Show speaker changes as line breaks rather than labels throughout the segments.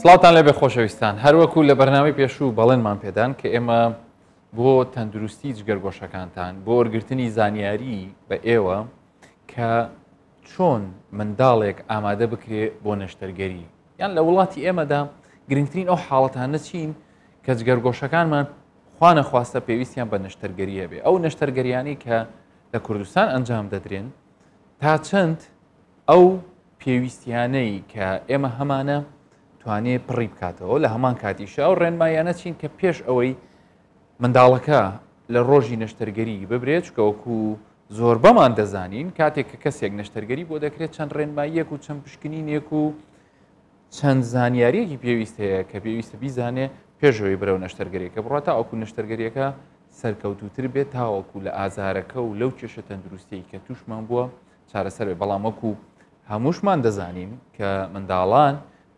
سڵاتان لەبێ خۆشەویستان هەروەکو لە بەرنامی پێشوو بەڵێنمان پێدان کە ئێمە بۆ تەندروستی جگەرگۆشەکانتان بۆ وەرگرتنی زانیاری بە ئێوە کە چۆن منداڵێک ئامادە بکرێ بۆ نەشتەرگەری یان لە وڵاتی ئێمەدا گرنگترین ئەو حاڵەتانە چین کە جگەرگۆشەکانمان خوانە خواستە پێویستیان بە نەشتەرگەریە بێ ئەو نەشتەرگەریانی کە لە کوردستان ئەنجام دەدرێن تا چەند ئەو پێویستیانەی کە ئێمە هەمانە توانێ پڕی بکاتەوە لە هەمان کاتیشە ئەو ڕێنمایانە چین کە پێش ئەوەی منداڵەکە لە ڕۆژی نەشتەرگەری ببرێت چکەوەکو زۆربەمان دەزانین کاتێک کە کەسێک نەشتەرگەری بۆ دەکرێت چەند ڕێنماییەک و چەند پشکنینێک و چەند زانیاریەکی پێویست هەیە کە پێویستە بیزانێ پێشەوەی برەو نەشتەرگەریەکە بڕات تا ئەوکو نەشتەرگەریەکە سەرکەوتوتر بێت تاوەکو لە ئازارەکە و لەو کێشە تەندروستەی کە توشمان بووە چارەسەر بێ بەڵام وەکو هەمووشمان دەزانین کە منداڵان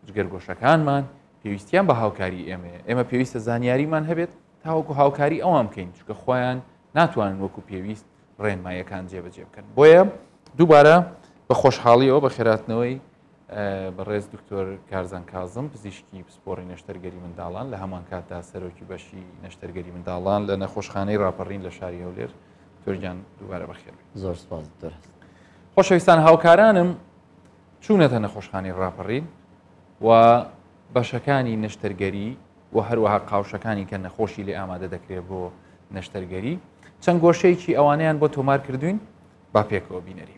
جگەر گۆشەکانمان پێویستیان بە هاوکاری ئێمەیە ئێمە پێویستە زانیاریمان هەبێت تاوەکو هاوکاری ئەوان بکەین چکە خۆیان ناتوانن وەکو پێویست ڕێنماییەکان جێبەجێ بکەن بۆیە دووبارە بە خۆشحاڵیەوە بە خێراتنەوەی بەڕێز دکتۆر کارزان کازم پزیشکی پسپۆڕی نەشتەرگەری منداڵان لە هەمان کاتدا سەرۆکی بەشی نەشتەرگەری منداڵان لە نەخۆشخانەی راپەڕین لە شاری هەولێر تۆرگیان دووبارە بەخێر
زۆر سپاس دەست
خۆشەویستان هاوکارانم چوونەتە نەخۆشخانەی راپەڕین و بەشەکانی نەشتەرگەری و هەروەها قاوشەکانی کە نەخۆشی لێ ئامادە دەکرێت بۆ نەشتەرگەری چەند گۆشەیەکی ئەوانیان بۆ تۆمار کردوین با پێکەوە بینەری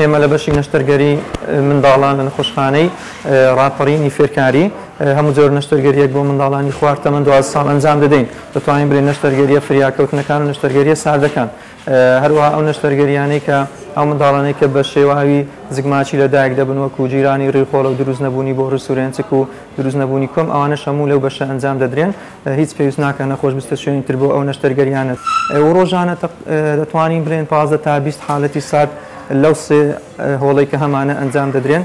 ئێمە لە بەشی نەشتەرگەری منداڵان لە نەخۆشخانەی ڕاپەڕینی فێرکاری هەموو جۆر نەشتەرگەریەک بۆ منداڵانی خوارد تەمەند دوازدە ساڵ ئەنجام دەدەین دەتوانین بڵێین نەشتەرگەرییە فریاکەوتنەکان و نەشتەرگەرییە ساردەکان، هەروەها ئەو نەشتەرگەرییانەی کە ئەو منداڵانەی کە بە شێواوی زگماکی لە دایک دەبن وەکوو گیرانی ڕی و خۆڵە و دروست نەبوونی بۆهر و سورێنچک و دروست نەبوونی کۆم ئەوانەش هەموو لەو بەشە ئەنجام دەدرێن هیچ پێویست ناکا نەخۆش بچتە شوێنی تر بۆ ئەو نەشتەرگەرییانە و ڕۆژانە دەتوانین بڵێین پازدە تا بیست حالەتی سارد لەو سێ هۆڵەی کە هەمانە ئەنجام دەدرێن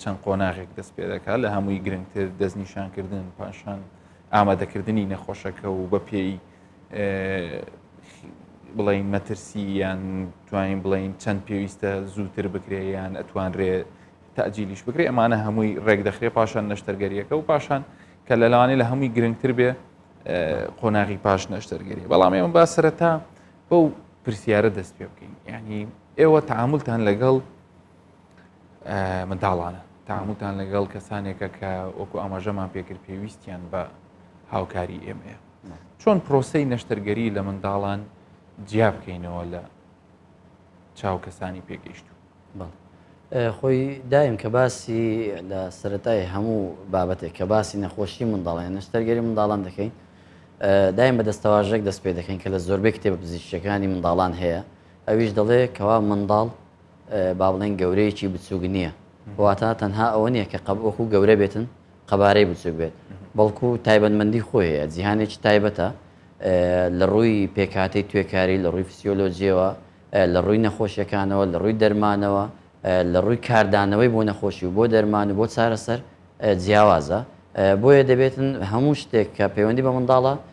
چەند قۆناغێک دەست پێ دەکات لە هەمووی گرنگتر دەستنیشانکردن پاشان ئامادەکردنی نەخۆشەکە و بە پێی بڵین مەترسی یان توانین بڵین چەند پێویستە زووتر بکرێ یان ئەتوانرێ تاجیلیش بکرێ ئەمانە هەمووی ڕێک دەخرێ پاشان نەشتەرگەریەکە و پاشان کە لە لەوانی لە هەمووی گرنگتر بێ قۆناغی پاش نەشتەرگەری بەڵام ئێمە با سەرەتا بەو پرسیارە دەست پێ بکەین ینی ئێوە تعاملتان لەگەڵ منداڵانە تاموتان لەگەڵ کەسانێکە کە وەکو ئاماژەمان پێکرد پێویستیان بە هاوکاری ئێمەیە چۆن پرۆسی نەشتەرگەری لە منداڵان جیا بکەینەوە لە چاو کەسانی پێگەیشتو
خۆی دایم کە باسی لە سەتای هەموو بابەتێک کە باسی نەخۆشی منداڵیان نەشتەرگەری منداڵان دەکەین دایم بە دەستەواژێک دەست پێ دەکەین کە لە زۆربەی کتێبە پزیشتەکانی منداڵان هەیە ئەویش دەڵێ کەوا منداڵ با بڵێین گەورەیەکی بچووک نییە، واتا تەنها ئەوە نییە کە قەب وەکو گەورە بێتن قەبارەی بچووک بێت، بەڵکو تایبەتمەندی خۆی هەیە، جیهانێکی تایبەتە لە ڕووی پێکهاتەی توێکاری، لە ڕووی فسیۆلۆجییەوە، لە ڕووی نەخۆشییەکانەوە، لە ڕووی دەرمانەوە، لە ڕووی کاردانەوەی بۆ نەخۆشی و بۆ دەرمان و بۆ چارەسەر جیاوازە، بۆیە دەبێتن هەموو شتێک کە پەیوەندی بە منداڵە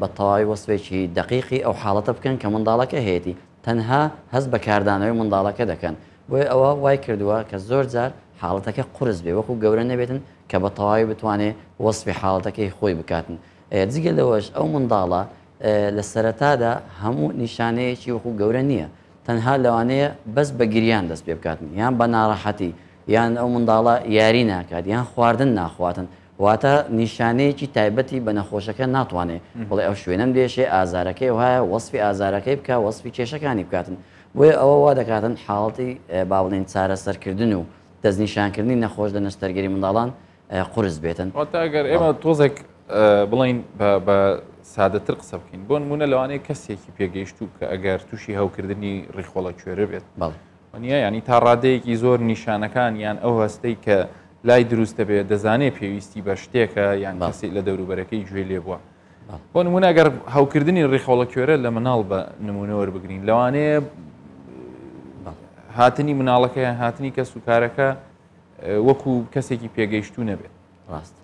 بە تەواوی وەسفێکی دەقیقی ئەو حاڵەتە بکەن کە منداڵەکە هەیەتی، تەنها هەست بە کاردانەوەی منداڵەکە دەکەن، بۆیە ئەوە وای کردووە کە زۆر جار حاڵەتەکە قورس بێ وەکو گەورە نەبێتن کە بە تەواوی بتوانێ وەسفی حاڵەتەکەی خۆی بکاتن. جگە لەوەش ئەو منداڵە لە سەرەتادا هەموو نیشانەیەکی وەکو گەورە نییە، تەنها لەوانەیە بەس بە گریان دەست پێ بکاتن، یان بە ناڕەحەتی، یان ئەو منداڵە یاری ناکات، یان خواردن ناخواتن، واتە نیشانەیەکی تایبەتی بە نەخۆشەکە ناتوانێ بڵێ ئەو شوێنەم دێشێ ئازارەکەی وایە وەسفی ئازارەکەی بکا وەسفی کێشەکانی بکاتن بۆیە ئەوە وا دەکاتن حاڵتی با بڵێن چارەسەرکردن و دەستنیشانکردنی نەخۆش لە نەشتەرگەری منداڵان قورس بێتن واتە
ئەگەر ئێمە تۆزێک بڵین بە سادەتر قسە بکەین بۆن مونە لەوانەیە کەسێکی پێگەیشتوو کە ئەگەر تووشی هەوکردنی ڕیخۆڵە کوێرە بێت بەڵێ نییە، یانی تا ڕادەیەکی زۆر نیشانەکان یان ئەو هەستەی کە لای دروستە بێت دەزانێت پێویستی بە شتێکە یان کەسی لە دەوروبەرەکەی گوێ لێ بووە. بۆ نمونە ئەگەر هەوکردنی ڕیخۆڵە کوێرە لە مناڵ بە نمونە وەربگرین لەوانەیە هاتنی مناڵەکە یان هاتنی کەس و کارەکە وەکو کەسێکی پێگەیشتوو نەبێت.
ڕاست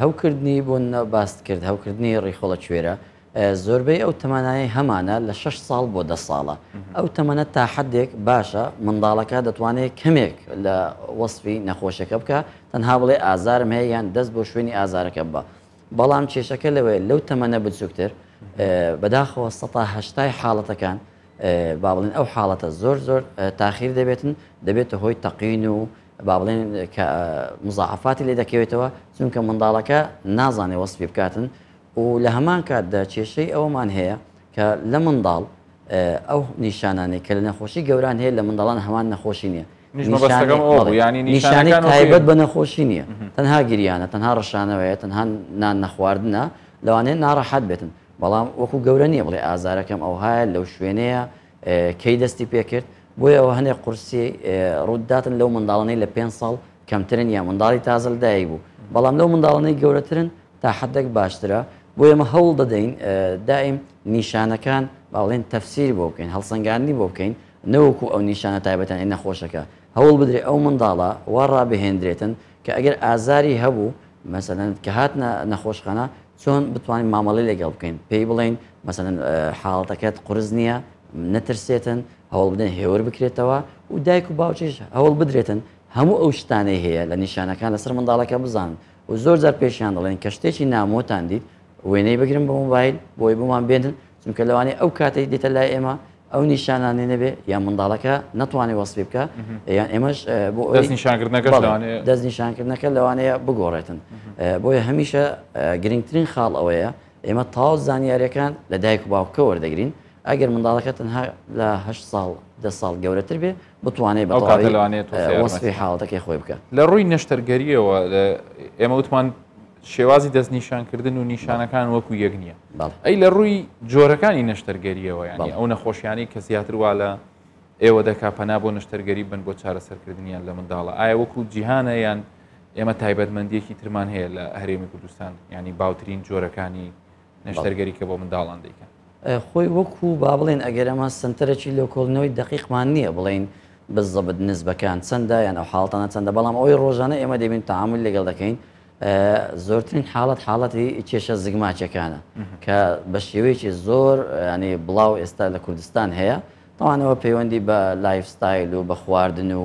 هەوکردنی بۆن باست کرد هەوکردنی ڕیخۆڵە کوێرە زۆربەی ئەو تەمانایە هەمانە لە شش ساڵ بۆ دە ساڵە ئەو تەمەە تا حدێک باشە منداڵەکە دەتوانێت کەمێک لە وەصفی نەخۆشەکە بکە تەنها بڵێ ئازارم هەیە یان دەست بۆ شوێنی ئازارەکە بە بەڵام کێشەکە لەوەیە لەو تەمەە بچووکتر بەداخەوە سەهشتای حاڵەتەکان با بڵێن ئەو حاڵەتە زۆر زۆر تاخیر دەبێتن دەبێتە هۆی تەقین و با بڵێن کە مزاعەفاتی لێ دەکەوێتەوە چونکە منداڵەکە نازانێ وەسفی بکاتن و لە هەمان کاتدا کێشەی ئەوەمان هەیە کە لە منداڵ ئەو نیشانانەی کە لە نەخۆشی گەوران هەیە لە منداڵان هەمان نەخۆشی نییە نیشانەکان تایبەت بە نەخۆشی نییە تەنها گریانە تەنها ڕشانەوەیە تەنها نان نەخواردنە لەوانەیە ناڕەحەت بێتن بەڵام وەکو گەورە نییە بڵێ ئازارەکەم ئەوهایە لەو شوێنەیە کەی دەستی پێکرد، بۆیە ئەوە هەنێک قورسی ڕوودداتن لەو منداڵانەی لە پێنج ساڵ کەمترن یان منداڵی تازە لە دایک بوو، بەڵام لەو منداڵانەی گەورەترن تا حەددەک باشترە، بۆیە ئێمە هەوڵ دەدەین دائیم نیشانەکان با بڵێین تەفسیر بۆ بکەین، هەڵسەنگاندنی بۆ بکەین، نەوەکو ئەو نیشانە تایبەتانەی نەخۆشەکە، هەوڵ بدرێ ئەو منداڵە وا ڕابهێندرێتن کە ئەگەر ئازاری هەبوو، مەسەلەن کە هاتنە نەخۆشخانە چۆن بتوانین مامەڵەی لەگەڵ بکەین، پێی بڵێین مەسەلەن حاڵەتەکەت قورس نییە، نەترسێتن، هەوڵبدەن هێور بکرێتەوە و دایک و باوکیش هەوڵبدرێتن هەموو ئەو شتانەی هەیە لە نیشانەکان لەسەر منداڵەکە بزانن و زۆر جار پێشیان دەڵێن کە شتێکی نامۆتان دیت وێنەی بگرن بە مۆبایل بۆی بۆمان بێنن چونکە لەوانەیە ئەو کاتەی دێتە لای ئێمە ئەو نیشانانەی نەبێ یا منداڵەکە نەتوانێت وەسفی بکە یان ئێمەش بۆ نیشانکردنەکە دەست نیشانکردنەکە لەوانەیە بگۆڕێتن بۆیە هەمیشە گرنگترین خاڵ ئەوەیە ئێمە تاو زانیاریەکان لە دایک و باوکە وەردەگرین ئەگەر منداڵەکە تەنها لە هه ساڵ ده ساڵ گەورەتر بێ بتوانێت
بەڵێت
وەسفی حاڵەتەکەی خۆی بکە
لە ڕووی نەشتەرگەریەوە ئێمە وتمان شێوازی دەستنیشانکردن و نیشانەکان وەکو یەک نییە ئەی لە ڕووی جۆرەکانی نەشتەرگەریەوە یانی ئەو نەخۆشیانی کە زیاتر وا لە ئێوە دەکا پەنا بۆ نەشتەرگەری بن بۆ چارەسەرکردنیان لە منداڵە ئایا وەکو جیهانە یان ئێمە تایبەتمەندیەکی ترمان هەیە لە هەرێمی کوردستان ینی باوترین جۆرەکانی نەشتەرگەری کە بۆ منداڵان دەیکەن
خۆی وەکو با بڵێن ئەگەر ئەمە سنتەرەکی لێکۆڵنەوەی دقیقمان نییە بڵین بزەبت نزبەکان چەندە یان ئەو حاڵتانە چەندە بەڵام ئەوەی ڕۆژانە ئێمە دەبین تعامل لەگەڵ دەکەین زۆرترین حاڵەت حاڵەتی کێشە زگماچەکانە کە بە شێوەیەکی زۆر ینی بڵاو ئێستا لە کوردستان هەیە تاوانەوە پەیوەندی بە لایفستایل و بە خواردن و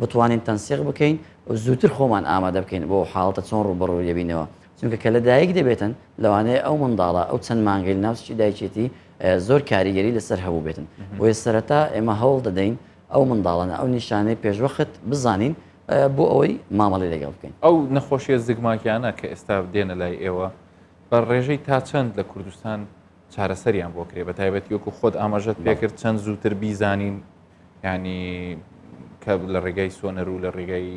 بتوانین تەنسیق بکەین و زووتر خۆمان ئامادە بکەین بۆ ئەو حاڵەتە چۆن ڕووبەڕووی دەبینەوە چونکە کە لەدایک دەبێتن لەوانەیە ئەو منداڵە ئەو چەند مانگەی لە ناو سکی دایکیەتی زۆر کاریگەری لەسەر هەبووبێتن بۆیە سەرەتا ئێمە هەوڵ دەدەین ئەو منداڵانە ئەو نیشانەی پێشوەخت بزانین بۆ ئەوەی مامەڵی لەگەڵ بکەین.
ئەو نەخۆشیە زگماکیانە کە ئێستا دێنە لای ئێوە بە ڕێژەی تا چەند لە کوردستان چارەسەریان بۆ کرێ بە تایبەتی وەکو خۆت ئاماژەت پێکرد چەند زووتر بیزانین ینی کە لە ڕێگای سۆنەر و لە ڕێگای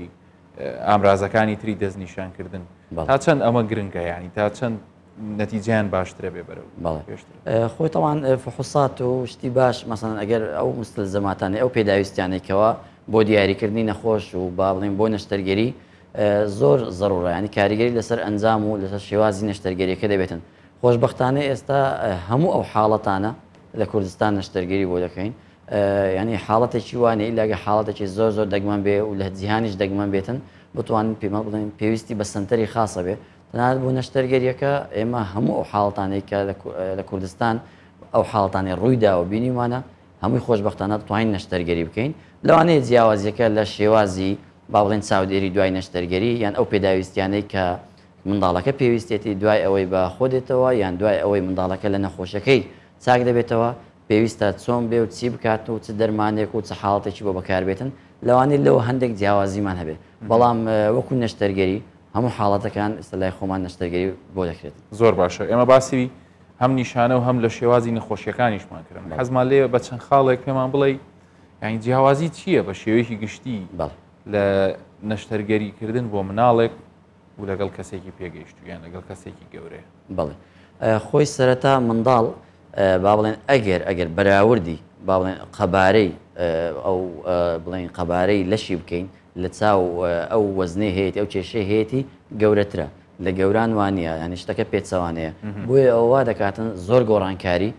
ئامرازەکانی تری دەستنیشانکردن تا چەند ئەمە گرنگە ینی تا چەند نەتیجیان باشترە بێ بەرە
خۆی تاوان فحوسات و شتی باش مەسەن ئەگەر ئەو مستل زەماتانی ئەو پێداویستیانێکەوە بۆ دیاریکردنی نەخۆش و با بڵین بۆ نەشتەرگەری زۆر زەڕورانی کاریگەری لەسەر ئەنجام و لەسەر شێوازی نەشتەرگەریەکە دەبێتن خۆشبەختانە ئێستا هەموو ئەو حاڵەتانە لە کوردستان نەشتەرگەری بۆ دەکەین ینی حاڵەتێکی وانە ئیلاگە حاڵەتێکی زۆر زۆر دەگمەن بێ و لە جیهانیش دەگمەن بێتن بتوانین پێمە بڵێن پێویستی بە سنتەری خاصە بێ تەنانەت بۆ نەشتەرگەریەکە ئێمە هەموو ئەو حاڵتانەی کە لە کوردستان ئەو حاڵتانی ڕوویداوە بینیمانە هەمووی خۆشببختانە توانین نەشتەرگەری بکەین لەوانەیە جیاوازیەکە لە شێوازی با بڵێن چاودێری دوای نەشتەرگەری یان ئەو پێداویستیانەی کە منداڵەکە پێویستێتی دوای ئەوەی بە خۆ دێتەوە یان دوای ئەوەی منداڵەکە لە نەخۆشیەکەی چاک دەبێتەوە پێویستە چۆن بێ و چی بکات و چ دەرمانێک و چ حاڵەتێکی بۆ بەکار بێتن لەوانەیە لەوە هەندێک جیاوازیمان هەبێ بەڵام وەکو نەشتەرگەری هەموو حاڵەتەکان ئێستا لای خۆمان نەشتەرگەری بۆ دەکرێت.
زۆر باشە ئێمە باسی هەم نیشانە و هەم لە شێوازی نەخۆشیەکانیشمان کردن حەزمان لێ بە چەند خاڵێک پێمان بڵێ یعنی جیاوازی چییە بە شێوەیەکی گشتی بەڵ لە نەشتەرگەری کردن بۆ مناڵێک و لەگەڵ کەسێکی پێگەیشتوو یان لەگەڵ کەسێکی گەورەیە
بەڵێ خۆی سەرەتا منداڵ با بڵێن ئەگەر ئەگەر بەراوردی با بڵێن قەبارەی ئەو بڵێن قەبارەی لەشی بکەین لە چاو ئەو وەزنێ هەیەی ئەو کێشەی هەیەی گەورەترە لە گەوران وانە ینی شتەکە پێچەوانەیە بۆیە ئەووا دەکاتن زۆر گۆڕانکاری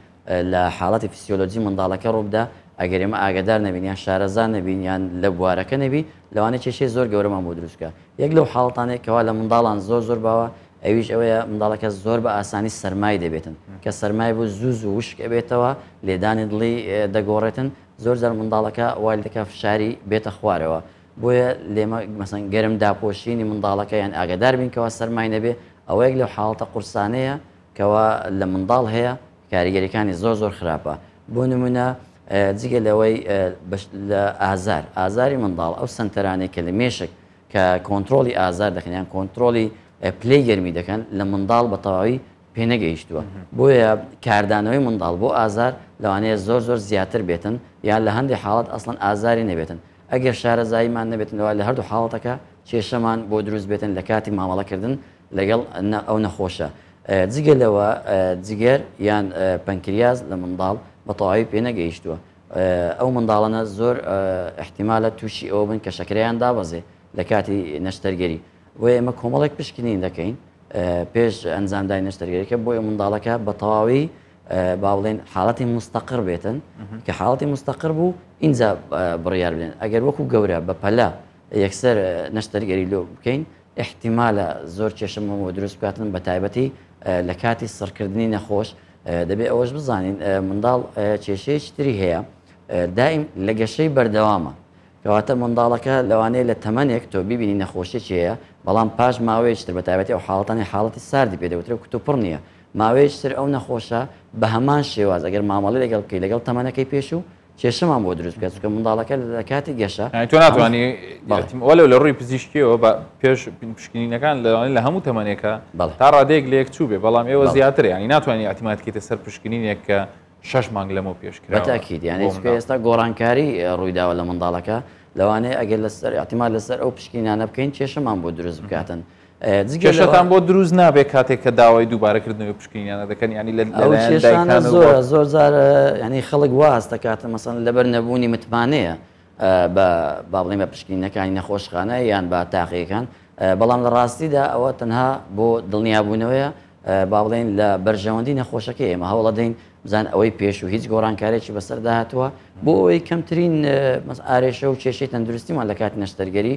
لە حاڵەتی فسیۆلۆجی منداڵەکە ڕووبدا، ئەگەر ئێمە ئاگەدار نەبین یان شارەزا نەبین یان لە بوارەکە نەبین لەوانەیە کێشەی زۆر گەورەمان بۆ دروست بکا. یەک لەو حاڵەتانەی کەوا لە منداڵان زۆر زۆر باوە ئەویش ئەوەیە منداڵەکە زۆر بە ئاسانی سەرمای دەبێتن، کە سەرمای بوو زوو زوو وشک ئەبێتەوە، لێدانی دڵی دەگۆڕێتن، زۆر جار منداڵەکە وای لێدەکا فشاری بێتە خوارەوە. بۆیە لێمە مەسەن گەرم داپۆشینی منداڵەکە یان ئاگەدار بین کەوا سەرمای نەبێ ئەوە یەک لەو حاڵەتە قورسانەیە، کەوا لە منداڵ هەیە کاریگەریەکانی زۆر زۆر خراپە بۆ نمونە جگە لەوەی لە ئازار ئازاری منداڵ ئەو سنتەرانەی کە لە مێشک کە کۆنتترۆلی ئازار دەکەنیان کۆنتترۆلی پلی گەرمی دەکەن لە منداڵ بە تەواوی پێنەگەیشتووە بۆیە کاردانەوەی منداڵ بۆ ئازار لەوانەیە زۆر زۆر زیاتر بێتن یان لە هەندێک حاڵات ئەسڵەن ئازاری نەبێتن ئەگەر شارەزاییمان نەبێتنەوە لە هەردوو حاڵەتەکە کێشەمان بۆ دروست بێتن لە کاتی مامەڵەکردن لەگەڵ ئەو نەخۆشە. جگە لەوە جگەر یان پەنکریاس لە منداڵ بە تەواوی پێ نەگەیشتووە. ئەو منداڵانە زۆر ئیحتیمالە تووشی ئەوە بن کە شەکرەیان دابەزێ لە کاتی نەشتەرگەری. بۆیە ئێمە کۆمەڵێک پشکنین دەکەین پێش ئەنجامدانی نەشتەرگەری کە بۆ منداڵەکە بە تەواوی با بڵێین حاڵەتی موستەقڕ بێتن کە حاڵەتی موستەقڕ بوو ئینجا بڕیار بدەین. ئەگەر وەکوو گەورە بە پەلە یەکسەر نەشتەرگەری لۆ بکەین ئیحتیمالە زۆر کێشە مەم و دروست بکاتن بە تایبەتی لە کاتی سڕکردنی نەخۆش، دەبێ ئەوەش بزانین منداڵ کێشەیەکی تری هەیە دایم لە گەشەی بەردەوامە کەواتە منداڵەکە لەوانەیە لە تەمەنێک تۆ بیبینی نەخۆشیەکی هەیە بەڵام پاش ماوەیەکی تر بە تایبەتی ئەو حاڵەتانەی حاڵەتی ساردی پێ دەوترێ و کتوپڕ نییە ماوەیەکی تر ئەو نەخۆشە بە هەمان شێواز ئەگەر مامەڵەی لەگەڵ بکەی لەگەڵ تەمەنەکەی پێشوو کێشەمان بۆ دروست بکات چکە منداڵەکە لە کاتی گەشە
تۆ ناتوانانی وەلو لە ڕووی پزیشکیەوە بە پێش پشکنینەکان لەوانین لە هەموو تەمەنێکە تا ڕادێک لێک چوو بێ بەڵام ئێوە زیاتر ینی ناتوانانی ئەتیماتکەیتە سەر پشکنینێک کە شش مانگ لەمە
پێشکراکییت یان ئێستا گۆڕانکاری ڕوویداوە لە منداڵەکە لەوانەیە ئەگەر لەسەر ئەتیما لەسەر ئەو پشکینانە بکەین کێشەمان بۆ دروست بکاتن
کێشەتان بۆ دروست نابێت کاتێک کە داوای دووبارەکردنەوەی پشکنینانە دەکەن یانی لە لایەن دایکان و
زۆر زۆر جار یانی خەڵک وا هەست دەکات مەسەڵەن لەبەر نەبوونی متمانەیە بە با بڵێم بە پشکینەکانی نەخۆشخانە یان بە تاقیەکان بەڵام لە ڕاستیدا ئەوە تەنها بۆ دڵنیابوونەوەیە با بڵێن لە بەرژەوەندی نەخۆشەکە ئێمە هەوڵە دەین بزان ئەوەی پێش و هیچ گۆڕانکارێکی بەسەردا هاتووە بۆ ئەوەی کەمترین ئارێشە و کێشەی تەندروستیمان لە کاتی نەشتەرگەری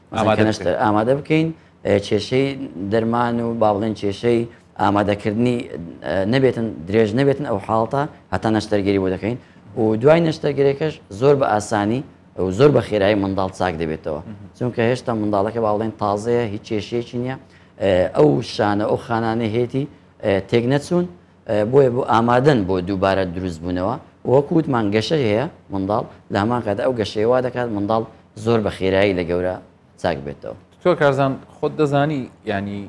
ئامادە بکەین کێشەی دەرمان و با بڵێن کێشەی ئامادەکردنی نەبێتن درێژ نەبێتن ئەو حاڵتە هەتا نەشتەرگەری بۆ دەکەین و دوای نەشتەرگەرێکەش زۆر بە ئاسانی ئەو زۆر بە خێرایی منداڵ چاک دەبێتەوە چونکە هێشتا منداڵەکە باڵێن تازەیە هیچ کێشەیەکی نییە ئەو شانە ئەو خانانە هێتی تێک نەچوون بۆیە بۆ ئامادەن بۆ دووبارە دروست بوونەوە و وەکو وتمان گەشەی هەیە منداڵ لە هەمان کاتە ئەو گەشەیە وا دەکات منداڵ زۆر بە خێرایی لە گەورە چاک بێتەوە.
دکتۆر کارزان خۆت دەزانی یانی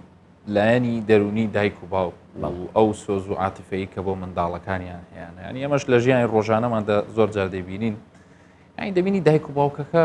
لایەنی دەروونی دایک و باوک و ئەو سۆز و عاتفەیی کە بۆ منداڵەکانیان هەیانە یانی ئەمەش لە ژیانی ڕۆژانەماندا زۆر جار دەبینین یانی دەبینی دایک و باوکەکە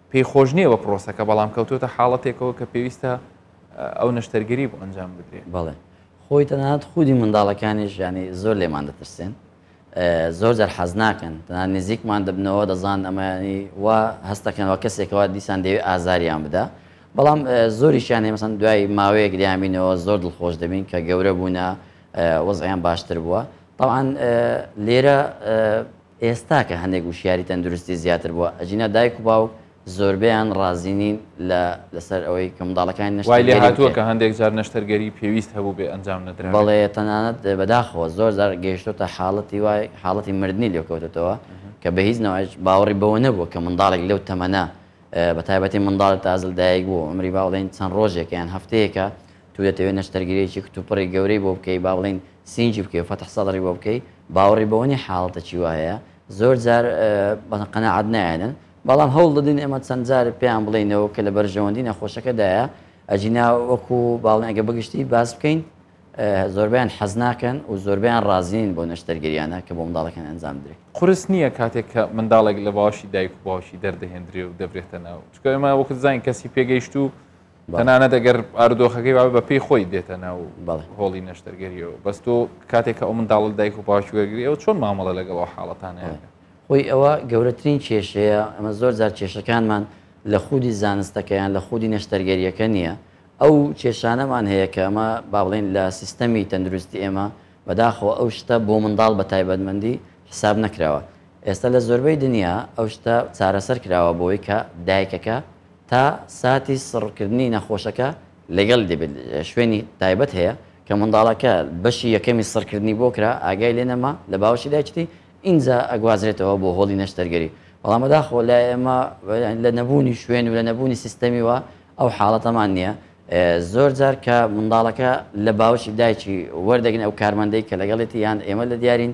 پێی خۆش نییە بە پرۆسەکە، بەڵام کەوتۆتە حاڵەتێکەوە کە پێویستە ئەو نەشتەرگەری بۆ ئەنجام بدرێ.
بەڵێ خۆی تەنانەت خودی منداڵەکانیش یانی زۆر لێمان دەترسێن زۆر جار حەز ناکەن تەنانەت نزیکمان دەبنەوە دەزان ئەمە یانی وا هەست دەکەن وەک کەسێکەوە دیسان دەیەوێ ئازاریان بدا بەڵام زۆریشیان هەیە مەسەن دوای ماوەیەک لێیان بینەوە زۆر دڵخۆش دەبین کە گەورە بوونە وەزعیان باشتر بووە تەبعەن لێرە ئێستا کە هەندێک وشیاری تەندروستی زیاتر بووە ئەگینا دایک و باوک زۆربەیان ڕازی نین لە لەسەر ئەوەی کە منداڵەکانی
نەشتەرگەری بکرێت. وای لێهاتووە کە هەندێک جار نەشتەرگەری پێویست هەبوو بێ ئەنجام نەدرابێت.
بەڵێ تەنانەت بەداخەوە زۆر جار گەیشتۆتە حاڵەتی وا حاڵەتی مردنی لێ کەوتۆتەوە کە بە هیچ نەوعێک باوەڕی بەوە نەبووە کە منداڵێک لەو تەمەنە بە تایبەتی منداڵێک تازە لە دایک بووە عومری با بڵێین چەند ڕۆژێکە یان هەفتەیەکە تو دەتەوێ نەشتەرگەریەکی کتوپڕی گەورەی بۆ بکەی با بڵێین سینگی بکەی و فەتح سەدڕی بۆ بکەی باوەڕی بەوە نیە حاڵەتەکی وا هەیە زۆر جار بە قەناعەت نایەنن بەڵام هەوڵ دەدەین ئێمە چەند جار پێیان بڵێینەوە کە لە بەرژەوەندی نەخۆشەکەدایە ئەجینا وەکو باڵێن ئەگە بگشتی باس بکەین زۆربیان حەز ناکەن و زۆربیان ڕازین بۆ نەشتەرگەریانە کە بۆ منداڵەکان ئەنجام درێت
قرس نییە کاتێک کە منداڵێک لە باوەشی دایک و باوکی دەردەهێندرێ و دەبرێتە ناو چکە ئێمە وەکت زانین کەسی پێگەیشت و تەنانەت ئەگەر بارودۆخەکەی وابێ بە پێی خۆی دێتە ناو هۆڵی نەشتەرگەریەوە بەس تۆ کاتێک کە ئەو منداڵە دایک و باوکی وەرگری ئەو چۆن مامەڵە لەگەڵ ئەو حاڵەتانەیە
خۆی ئەوە گەورەترین کێشەیە ئەمە زۆر جار کێشەکانمان لە خودی زانستەکەیان لە خودی نەشتەرگەریەکە نییە ئەو کێشانەمان هەیە کە ئەمە با بڵێن لە سیستەمی تەندروستی ئێمە بەداخۆ ئەو شتە بۆ منداڵ بە تایبەتمەندی حساب نەکراوە ئێستا لە زۆربەی دنیا ئەو شتە چارەسەر کراوە بۆی کە دایکەکە تا ساتی سڕکردنی نەخۆشەکە لەگەڵ دەبێت، شوێنی تایبەت هەیە کە منداڵەکە بەشی یەکەمی سڕکردنی بۆ کرا ئاگای لێ نەما لە باوەشی دایکتی ئینجا ئەگوازرێتەوە بۆ هۆڵی نەشتەرگەری بەڵام بەداخەوە لای ئێمە لە نەبوونی شوێن و لە نەبوونی سیستەمیوە ئەو حاڵەتەمان نیە زۆر جار کە منداڵەکە لە باوەشی دایکی وەردەگرن ئەو کارمەندەی کە لەگەڵێتی یان ئێمە لە دیارین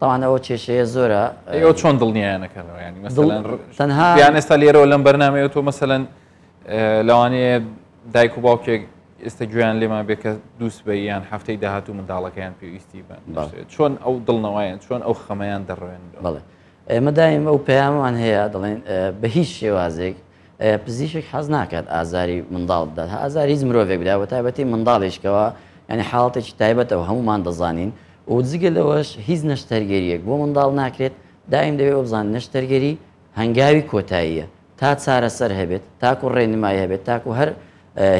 تاوان ئەوە کێشەیە زۆرە
ئەو چۆن دڵنیایانەکەنەوە ینی مەسەلەن تەنها یان ئێستا لێرەوە لەم بەرنمەیە تۆ مەسەەن لەوانەیە دایک و باوکێک ئێستا گویان لێمان بێ کە دووسبەیان هەفتەی داهاتوو منداڵەکەیان پێویستی بن چۆن ئەو دڵنەوەیان چۆن ئەو خەمەیان دەڕێن
بڵێ ئێمە دایم ئەو پەیامان هەیە دەڵێن بە هیچ شێوازێک پزیشک حەز ناکات ئازاری منداڵ بدات هە ئازاری هیچ مرۆڤێک بدات بە تایبەتی منداڵیشکەوە یعنی حاڵەتێکی تایبەتە و هەمومان دەزانین و جگە لەوەش هیچ نەشتەرگەریەک بۆ منداڵ ناکرێت دایم دەوێت بزان نەشتەرگەری هەنگاوی کۆتاییە تا چارەسەر هەبێت تاکو ڕێنمای هەبێت تاکو هەر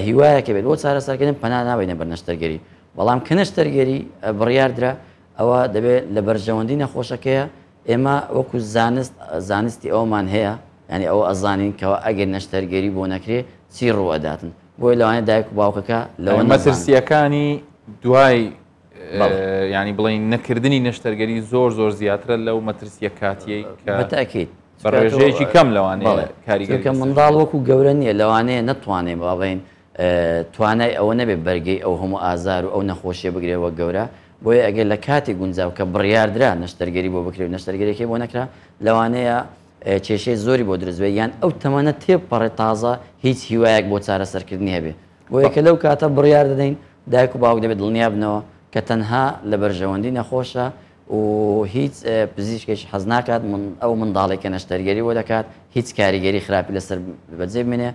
هیوایەکە بێت بۆ چارەسەرکردن پەنا ناوەینە بەر نەشتەرگەری بەڵام کە نەشتەرگەری بڕیاردرا ئەوە دەبێت لە بەرژەوەندی نەخۆشەکەیە ئێمە وەکو زانست زانستی ئەوەمان هەیە یانی ئەوە ئەزانین کەوا ئەگەر نەشتەرگەری بۆ نەکرێ چی ڕوو ئەداتن بۆیە لەوانەیە دایک و باوکەکە لەوە نەزانن.
مەترسییەکانی دوای یانی بڵێین نەکردنی نەشتەرگەری زۆر زۆر زیاترە لەو مەترسییە کاتیەی کە
بەتاکید
بە ڕێژەیەکی کەم لەوانەیە کاریگەری
کە منداڵ وەکو گەورە نییە لەوانەیە نەتوانێ بڵێن توانای ئەوە نەبێت بەرگەی ئەو هەموو ئازار و ئەو نەخۆشیە بگرێت وەک گەورە، بۆیە ئەگەر لە کاتی گونجاو کە بڕیاردرا نەشتەرگەری بۆ بکرێت و نەشتەرگەریەکەی بۆ نەکرا لەوانەیە کێشەی زۆری بۆ دروست بێت یان ئەو تەمەنە تێبپەڕێت تازە هیچ هیوایەک بۆ چارەسەرکردنی هەبێت، بۆیە کە لەو کاتە بڕیار دەدەین دایک و باوک دەبێت دڵنیا بنەوە کە تەنها لە بەرژەوەندی نەخۆشە و هیچ پزیشکێکیش حەز ناکات ئەو منداڵەی کە نەشتەرگەری بۆ دەکات هیچ کاریگەری خراپی لەسەر بەجێ بمێنێت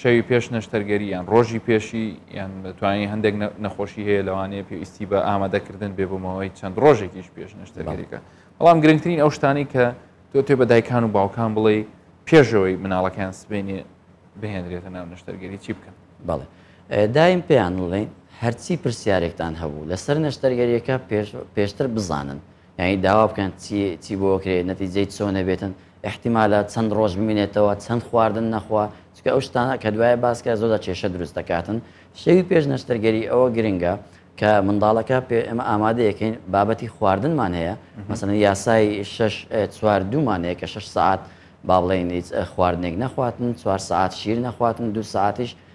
شەوی پێش نەشتەرگەری یان ڕۆژی پێشی یان توانانی هەندێک نەخۆشی هەیە لەوانەیە پێویستی بە ئامادەکردن بێ بۆمەوەی چەند ڕۆژێکیش پێش نەشتەرگەریەکە بەڵام گرنگترین ئەو شتانی کە تۆ تێ بە دایکان و باوکان بڵێ پێشەوەی مناڵەکەیان سبێنێ بهێنرێتە ناو نەشتەرگەری چی بکەن
بەڵێ دایم پێیان بڵێ هەرچی پرسیارێکتان هەبوو لەسەر نەشتەرگەریەکە پێشتر بزانن یانی داوا بکەن چی چی بۆ کرێ نەتیجەی چۆنە بێتن احتیمالە چەند ڕۆژ بمینێتەوە چەند خواردن نەخوا چکە ئەو شتانە کە دوایە باسکە زۆدا کێشە دروست دەکاتن شەوی پێش نەشتەرگەری ئەوە گرنگە کە منداڵەکە پێ ئەمە ئامادەیەکەین بابەتی خواردنمان هەیە مەسەن یاسای شش چوار دوومان هەیە کە شش سعات با بڵێن هیچ خواردنێک نەخواتن چوار سعات شیر نەخواتن دو سعاتیش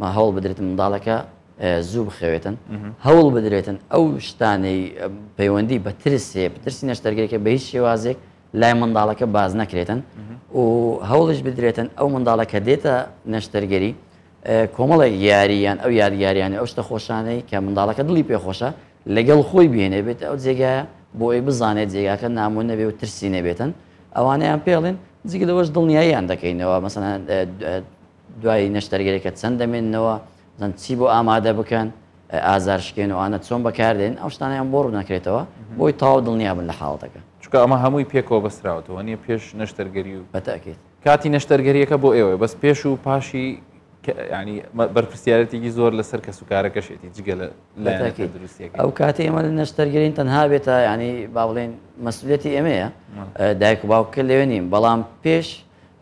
ما هەوڵ بدرێت منداڵەکە زوو بخەوێتن هەوڵ بدرێتن ئەو شتانەی پەیوەندی بە ترس هەیە بترسی نەشتەرگەرێکە بە هیچ شێوازێک لای منداڵەکە باز نەکرێتن و هەوڵش بدرێتن ئەو منداڵەکە دێتە نەشتەرگەری کۆمەڵێک یاریان ئەو یادگاریانی ئەو شتە خۆشانەی کە منداڵەکە دڵی پێخۆشە لەگەڵ خۆی بێنێ بێت ئەو جێگا بۆی بزانێت جێگاکە نامۆ نەبێ و ترسی نەبێتن ئەوانەیان پێڵێن جگە لەوەش دڵنیاییان دەکەینەوە مەسەن دوای نەشتەرگەریەکە چەند دەمێننەوە بزانن چی بۆ ئامادە بکەن ئازار شکێن و ئانە چۆن بەکاردێن ئەو شتانیان بۆ ڕوونەکرێتەوە بۆی تاو دڵنیابن لە حاڵەتەکە
چکە ئەمە هەمووی پێکەوە بەستراوەتەوە نیە پێش نەشتەرگەری و
بەتاکێت
کاتی نەشتەرگەریەکە بۆ ئێوە بەس پێش و پاشی ینی بەرپسیارەتێکی زۆر لەسەر کەس و کارەکەشێتی جگە لە لایەنەکەی دروستێک
ئەو کاتی ئێمە نەشتەرگەرین تەنها بێتە ینی با بڵێن مەسولەتی ئێمەیە دایک و باوکە لەوێ نیم بەڵام پێش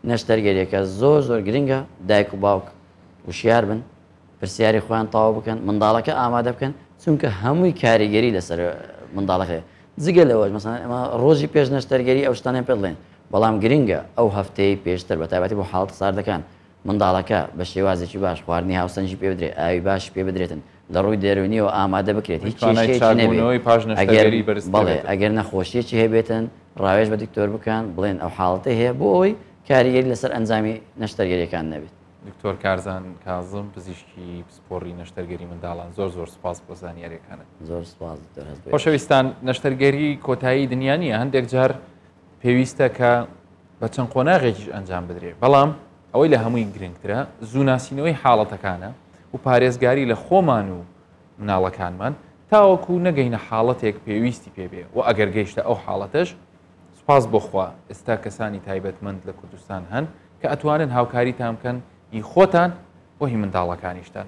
نەشتەرگەریەکە زۆر زۆر گرنگە دایک و باوک وشیار بن پرسیاری خۆیان تەواو بکەن منداڵەکە ئامادە بکەن چونکە هەمووی کاریگەری لەسەر منداڵەکەی جگە لەوەش مەسەن ئەمە ڕۆژی پێش نەشتەرگەری ئەو شتانیان پێ بڵێن بەڵام گرنگە ئەو هەفتەیە پێشتر بە تایبەتی بۆ حاڵتە ساردەکان منداڵەکە بە شێوازێکی باش خواردنی هاوسەنگی پێ بدرێت ئاوی باش پێ بدرێتن لە ڕووی دەروونیەوە ئامادە بکرێت هیچ کێشەیەکی نەبێت بەڵێ ئەگەر نەخۆشیەکی هەبێتن ڕاوێژ بە دکتۆر بکەن بڵێن ئەو حاڵەتە هەیە بۆ ئەوی کاریگەری لەسەر ئەنجامی نەشتەرگەریەکان نەبێت
دکتۆر کارزان کازم پزیشکی پسپۆڕی نەشتەرگەری منداڵان زۆر زۆر سپاس بۆ زانیاریەکانە
زۆر سپاس
خۆشەویستان نەشتەرگەری کۆتایی دنیا نیە هەندێک جار پێویستە کە بە چەند قۆناغێکیش ئەنجام بدرێت بەڵام ئەوەی لە هەمووی گرنگترە زووناسینەوەی حاڵەتەکانە و پارێزگاری لە خۆمان و مناڵەکانمان تاوەکو نەگەینە حاڵەتێک پێویستی پێبێ و ئەگەر گەیشتە ئەو حاڵەتەش سپاس بۆخوا ئێستا کەسانی تایبەتمەند لە کوردستان هەن کە ئەتوانن هاوکاریتان بکەن هی خۆتان و هی منداڵەکانیشتان